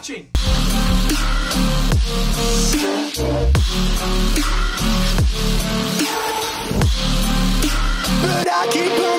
watching. But I keep